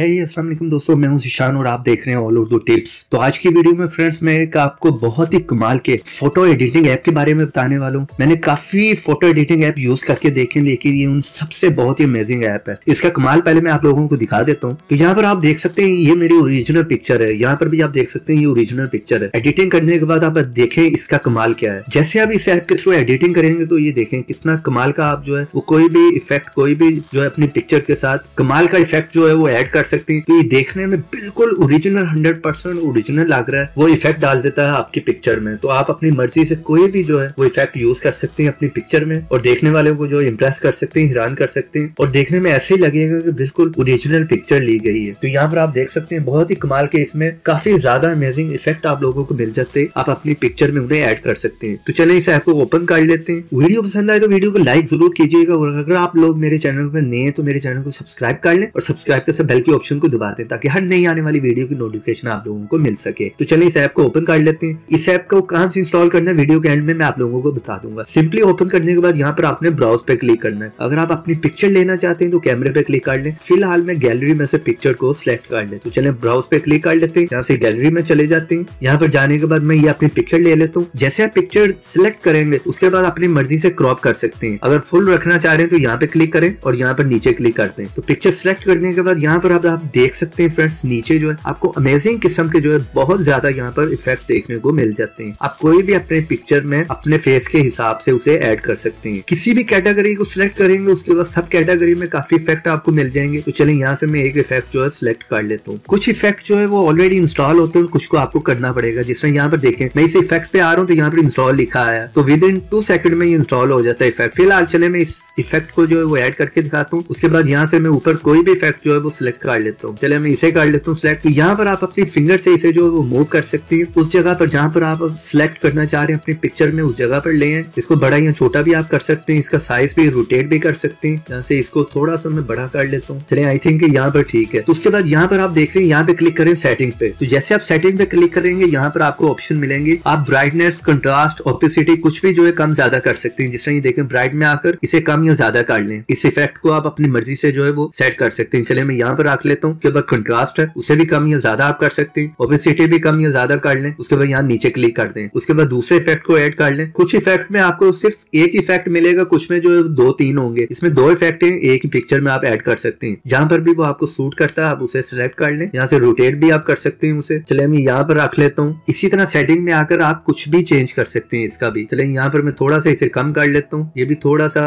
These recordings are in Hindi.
है hey, दोस्तों मैं हूँ जिशान और आप देख रहे हैं ऑल उर्दू टिप्स तो आज की वीडियो में फ्रेंड्स मैं एक आपको बहुत ही कमाल के फ़ोटो एडिटिंग ऐप के बारे में बताने वाला हूँ। मैंने काफ़ी फ़ोटो एडिटिंग ऐप यूज़ करके देखे लेकिन ये उन सबसे बहुत ही अमेजिंग ऐप है। इसका कमाल पहले मैं आप लोगों को दिखा देता हूँ। तो यहाँ पर आप देख सकते हैं ये मेरी ओरिजिनल पिक्चर है। यहाँ पर भी आप देख सकते हैं ये ओरिजिनल पिक्चर है। एडिटिंग करने के बाद आप देखें इसका कमाल क्या है। जैसे आप इस ऐप के थ्रू एडिटिंग करेंगे तो ये देखें कितना कमाल का आप जो है वो कोई भी इफ़ेक्ट कोई भी जो है अपनी पिक्चर के साथ कमाल का इफ़ेक्ट जो है वो एड कर सकते हैं तो ये देखने में बिल्कुल ओरिजिनल हंड्रेड परसेंट ओरिजिनल लग रहा है। वो इफ़ेक्ट डाल देता है आपकी पिक्चर में। तो आप अपनी मर्ज़ी से कोई भी जो है, वो इफ़ेक्ट यूज़ कर सकते हैं अपनी पिक्चर में और देखने वाले को जो इम्प्रेस कर सकते हैं, हैरान कर सकते हैं। और देखने में ऐसे ही लगेगा कि बिल्कुल ओरिजिनल पिक्चर ली गई है। तो यहाँ पर आप देख सकते हैं, बहुत ही कमाल के इसमें काफ़ी ज़्यादा अमेजिंग इफ़ेक्ट आप लोगों को मिल जाते हैं। आप अपनी पिक्चर में उन्हें एड कर सकते हैं। तो चले, इस ऐप को ओपन कर लेते हैं। वीडियो पसंद आए तो वीडियो को लाइक ज़रूर कीजिएगा और अगर आप लोग मेरे चैनल पर नए हैं तो मेरे चैनल को सब्सक्राइब कर लें और सब्सक्राइब कर बेल के ऑप्शन को दबा दें ताकि हर नई आने वाली वीडियो की नोटिफिकेशन आप लोगों को मिल सके। तो चलिए इस ऐप को ओपन कर लेते हैं। इस ऐप को कहाँ से इंस्टॉल करना है? वीडियो के एंड में मैं आप लोगों को बता दूँगा। सिंपली ओपन करने के बाद यहाँ पर आपने ब्राउज पे क्लिक करना है। अगर आप अपनी पिक्चर लेना चाहते हैं तो कैमरे पे क्लिक कर लें। फ़िलहाल मैं गैलरी में से पिक्चर को सिलेक्ट कर ले तो चले ब्राउज पे क्लिक कर लेते हैं। यहाँ से गैलरी में चले जाते हैं। यहाँ पर जाने के बाद मैं ये अपनी पिक्चर ले लेता हूँ। जैसे आप पिक्चर सिलेक्ट करेंगे, उसके बाद अपनी मर्ज़ी से क्रॉप कर सकते हैं। अगर फुल रखना चाह रहे हैं तो यहाँ पे क्लिक करें और यहाँ पर नीचे क्लिक करते हैं। तो पिक्चर सिलेक्ट करने के बाद यहाँ पर आप, आप देख सकते हैं फ्रेंड्स नीचे जो है आपको अमेजिंग किस्म के जो है बहुत ज़्यादा यहाँ पर इफ़ेक्ट देखने को मिल जाते हैं। आप कोई भी अपने पिक्चर में अपने फेस के हिसाब से उसे ऐड कर सकते हैं। किसी भी कैटेगरी को सिलेक्ट करेंगे उसके बाद सब कैटेगरी में काफ़ी इफ़ेक्ट आपको मिल जाएँगे। तो चले यहाँ से मैं एक इफ़ेक्ट जो है सिलेक्ट कर लेता हूँ। कुछ इफ़ेक्ट जो है वो ऑलरेडी इंस्टॉल होते हैं कुछ को आपको करना पड़ेगा। जिसमें यहाँ पर देखें मैं इस इफ़ेक्ट पे आ रहा हूँ तो यहाँ पर इंस्टॉल लिखा आया। तो विद इन टू सेकंड में इंस्टॉल हो जाता है इफ़ेक्ट फ़िलहाल चले मैं इस इफ़ेक्ट को जो है वो ऐड करके दिखाता हूँ। उसके बाद यहाँ से मैं ऊपर कोई भी इफ़ेक्ट जो है वो सिलेक्ट कर लेता हूँ। चले मैं इसे काट लेता हूँ सिलेक्ट तो यहाँ पर आप अपनी फिंगर से इसे जो मूव कर सकती है। उस जगह पर जहाँ पर आप सिलेक्ट करना चाह रहे हैं, अपनी पिक्चर में उस जगह पर ले इसको बड़ा या छोटा भी आप कर सकते हैं। इसका साइज़ भी रोटेट भी कर सकते हैं। यहाँ से इसको थोड़ा सा मैं बड़ा कर लेता हूँ। चले आई थिंक यहाँ पर ठीक है। तो उसके बाद यहाँ पर आप देख रहे हैं, यहाँ पे क्लिक करें सेटिंग पे। तो जैसे आप सेटिंग पे क्लिक करेंगे, यहाँ पर आपको ऑप्शन मिलेंगे। आप ब्राइटनेस कंट्रास्ट ऑपिसिटी कुछ भी जो है कम ज़्यादा कर सकते हैं। जिस तरह ये देखें ब्राइट में आकर इसे कम या ज़्यादा कर लें। इस इफ़ेक्ट को आप अपनी मर्ज़ी से जो है वो सेट कर सकते हैं। चले मैं यहाँ पर रख लेता हूँ। उसके बाद कंट्रास्ट है, उसे भी कम या ज़्यादा आप कर सकते हैं। ओबेसिटी भी कम या ज़्यादा कर लें, उसके बाद यहाँ नीचे क्लिक कर दें। उसके बाद दूसरे इफ़ेक्ट को ऐड कर लें। कुछ इफ़ेक्ट में आपको सिर्फ़ एक इफ़ेक्ट मिलेगा, कुछ में जो दो तीन होंगे। इसमें दो इफ़ेक्ट है, एक ही पिक्चर में आप एड कर सकते हैं। जहाँ पर भी वो आपको सूट करता है, आप उसे सिलेक्ट कर लें। यहाँ से रोटेट भी आप कर सकते हैं उसे। चले मैं यहाँ पर रख लेता हूँ। इसी तरह सेटिंग में आकर आप कुछ भी चेंज कर सकते हैं इसका भी। चले यहाँ पर मैं थोड़ा सा इसे कम कर लेता हूँ। ये भी थोड़ा सा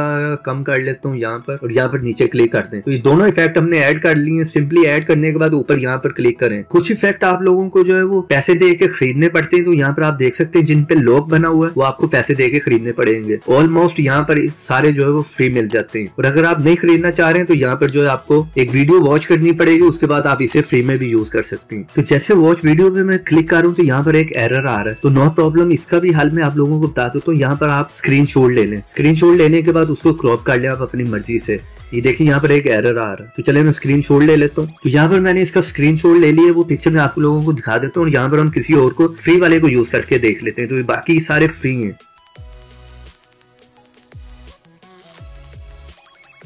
कम कर लेता हूँ यहाँ पर और यहाँ पर नीचे क्लिक कर दें। तो ये दोनों इफ़ेक्ट हमने ऐड कर लिए सिंपली ऐड करने के बाद ऊपर यहाँ पर क्लिक करें। कुछ इफ़ेक्ट आप लोगों को जो है वो पैसे दे के खरीदने पड़ते हैं तो यहाँ पर आप देख सकते हैं जिन पे लॉक बना हुआ है, वो आपको पैसे दे के खरीदने पड़ेंगे। ऑलमोस्ट यहाँ पर सारे जो है वो फ्री मिल जाते हैं। और अगर आप नहीं खरीदना चाह रहे हैं तो यहाँ पर जो है आपको एक वीडियो वॉच करनी पड़ेगी, उसके बाद आप इसे फ्री में भी यूज़ कर सकते हैं। तो जैसे वॉच वीडियो में मैं क्लिक कर रहा हूँ तो यहाँ पर एक एरर आ रहा है। तो नो प्रॉब्लम इसका भी हाल मैं आप लोगों को बता दू तो यहाँ पर आप स्क्रीन ले लें। स्क्रीन लेने के बाद उसको क्रॉप कर लें आप अपनी मर्ज़ी से। ये देखिए, यहाँ पर एक एरर आ रहा है। तो चले मैं स्क्रीन ले लेता हूँ। तो यहाँ पर मैंने इसका स्क्रीन ले लिया, वो पिक्चर मैं आप लोगों को दिखा देता हूँ यहाँ पर हम किसी और को फ्री वाले को यूज़ करके देख लेते हैं। तो बाकी सारे फ्री हैं।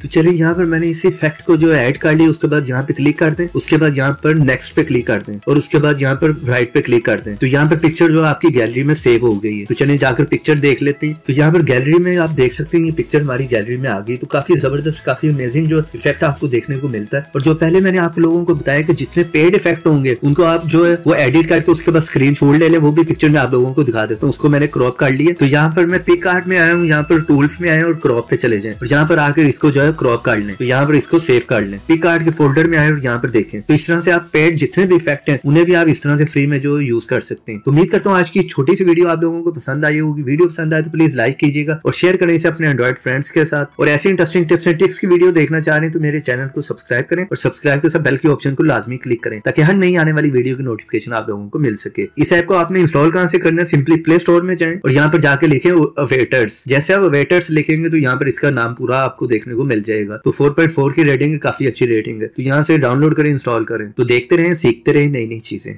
तो चलिए यहाँ पर मैंने इस इफ़ेक्ट को जो ऐड कर लिया, उसके बाद यहाँ पे क्लिक कर दें, उसके बाद यहाँ पर नेक्स्ट पे क्लिक कर दें, और उसके बाद यहाँ पर राइट पे क्लिक कर दें। तो यहाँ पर पिक्चर जो आपकी गैलरी में सेव हो गई है। तो चलिए जाकर पिक्चर देख लेते हैं। तो यहाँ पर गैलरी में आप देख सकते हैं, ये पिक्चर हमारी गैलरी में आ गई। तो काफ़ी ज़बरदस्त, काफ़ी अमेजिंग जो इफ़ेक्ट आपको देखने को मिलता है। और जो पहले मैंने आप लोगों को बताया कि जितने पेड इफ़ेक्ट होंगे, उनको आप जो है वो एडिट करके उसके बाद स्क्रीन छोड़ ले ले, वो भी पिक्चर में आप लोगों को दिखा देता हूँ। उसको मैंने क्रॉप कर लिया। तो यहाँ पर मैं पिक आर्ट में आया हूँ, यहाँ पर टूल्स में आया और क्रॉप पे चले जाए। और यहाँ पर आकर इसको जो है क्रॉप कर लें तो यहाँ पर इसको सेव कर लें। पिक कार्ड के फोल्डर में आए और यहाँ पर देखें। तो इस तरह से आप पेड जितने भी इफ़ेक्ट हैं, उन्हें भी आप इस तरह से फ्री में जो यूज़ कर सकते हैं। तो उम्मीद करता हूँ आज की छोटी सी वीडियो आप लोगों को पसंद आई होगी। वीडियो पसंद आए तो प्लीज़ लाइक कीजिएगा और शेयर करें इसे अपने एंड्रॉइड फ्रेंड्स के साथ। और ऐसी इंटरेस्टिंग टिप्स एंड टिक्स की वीडियो देखना चाह रहे हैं तो मेरे चैनल को सब्सक्राइब करें और सब्सक्राइब के साथ बेल के ऑप्शन को लाजमी क्लिक करें, ताकि हर नई आने वाली वीडियो की नोटिफिकेशन आप लोगों को मिल सके। इस ऐप को आपने इंस्टॉल कहाँ से करना है? सिंपली प्ले स्टोर में जाए और यहाँ पर जाके लिखे वेटर्स जैसे आप वेटर्स लिखेंगे तो यहाँ पर इसका नाम पूरा आपको देखने को मिल जाएगा। तो फोर की रेटिंग काफ़ी अच्छी रेटिंग है। तो यहाँ से डाउनलोड करें इंस्टॉल करें। तो देखते रहें, सीखते रहें नई नई चीज़ें।